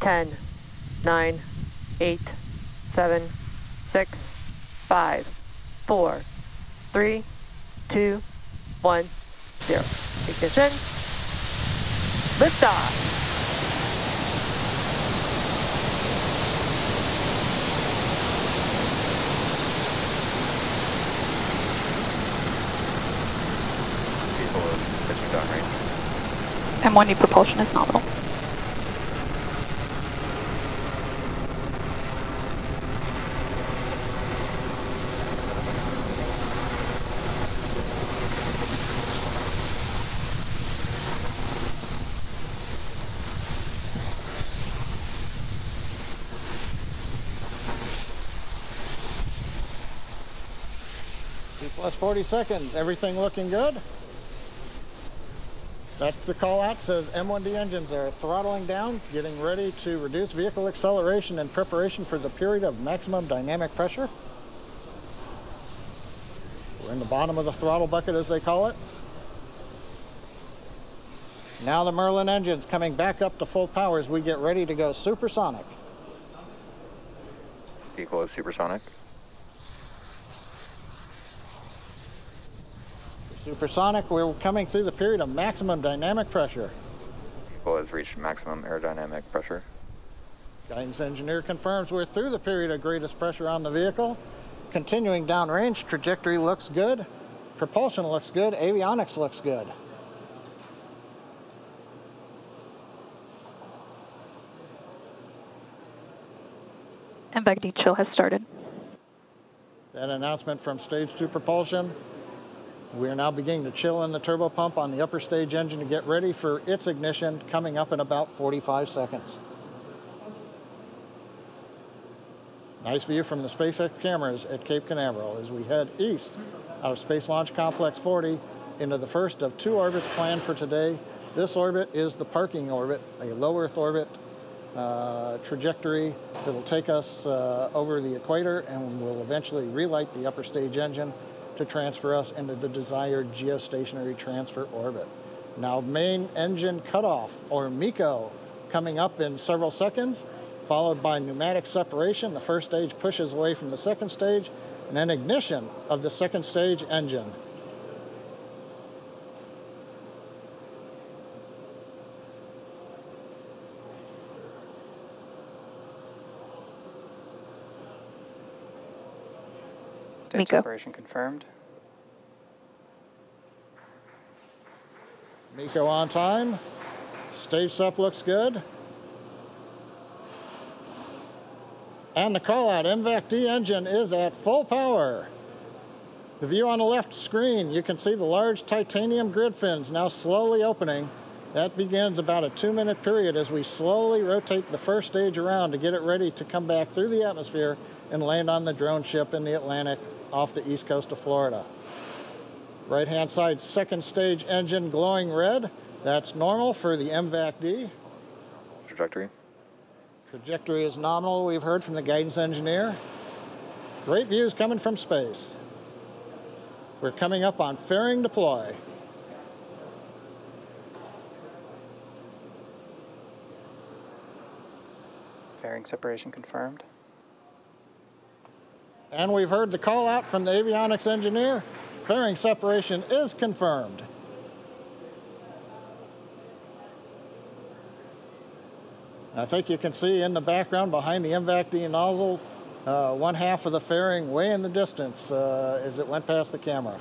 10, 9, 8, 7, 6, 5, 4, 3, 2, 1, 0. Ignition. Liftoff. Vehicle is pitching downrange. M1D propulsion is nominal. Plus 40 seconds. Everything looking good? That's the call out. Says M1D engines are throttling down, getting ready to reduce vehicle acceleration in preparation for the period of maximum dynamic pressure. We're in the bottom of the throttle bucket, as they call it. Now the Merlin engine's coming back up to full power as we get ready to go supersonic. Vehicle is supersonic. Supersonic, we're coming through the period of maximum dynamic pressure. Vehicle has reached maximum aerodynamic pressure. Guidance engineer confirms we're through the period of greatest pressure on the vehicle. Continuing downrange, trajectory looks good, propulsion looks good, avionics looks good. MVAC-D chill has started. That announcement from stage two propulsion. We are now beginning to chill in the turbo pump on the upper stage engine to get ready for its ignition coming up in about 45 seconds. Nice view from the SpaceX cameras at Cape Canaveral as we head east out of Space Launch Complex 40 into the first of two orbits planned for today. This orbit is the parking orbit, a low Earth orbit uh, trajectory that will take us uh, over the equator and will eventually relight the upper stage engine to transfer us into the desired geostationary transfer orbit. Now, main engine cutoff, or MECO, coming up in several seconds, followed by pneumatic separation. The first stage pushes away from the second stage, and then ignition of the second stage engine. Stage MECO. separation confirmed. MECO on time. Stage sep looks good. And the call out MVAC D engine is at full power. The view on the left screen, you can see the large titanium grid fins now slowly opening. That begins about a two minute period as we slowly rotate the first stage around to get it ready to come back through the atmosphere and land on the drone ship in the Atlantic off the east coast of Florida. Right hand side, second stage engine glowing red. That's normal for the MVAC D. Trajectory. Trajectory is nominal, we've heard from the guidance engineer. Great views coming from space. We're coming up on fairing deploy. Fairing separation confirmed. And we've heard the call out from the avionics engineer. Fairing separation is confirmed. I think you can see in the background behind the MVAC D nozzle, uh, one half of the fairing way in the distance uh, as it went past the camera.